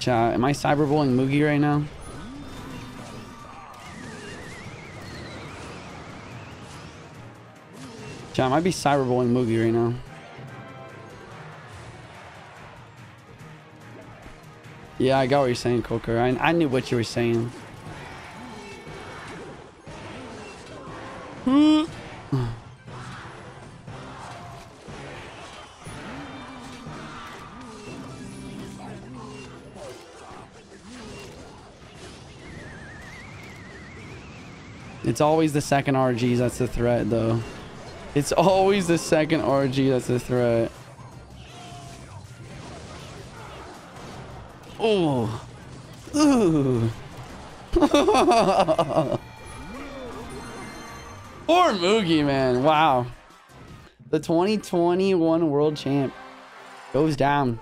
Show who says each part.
Speaker 1: Chat, uh, am I cyberbullying Mugi right now? Chat, I might be cyberbullying Mugi right now. Yeah, I got what you're saying, Coker. I, I knew what you were saying. Hmm. It's always the second RGs that's the threat, though. It's always the second RG that's the threat. Oh. Ooh. Poor Mugi, man. Wow. The 2021 world champ goes down.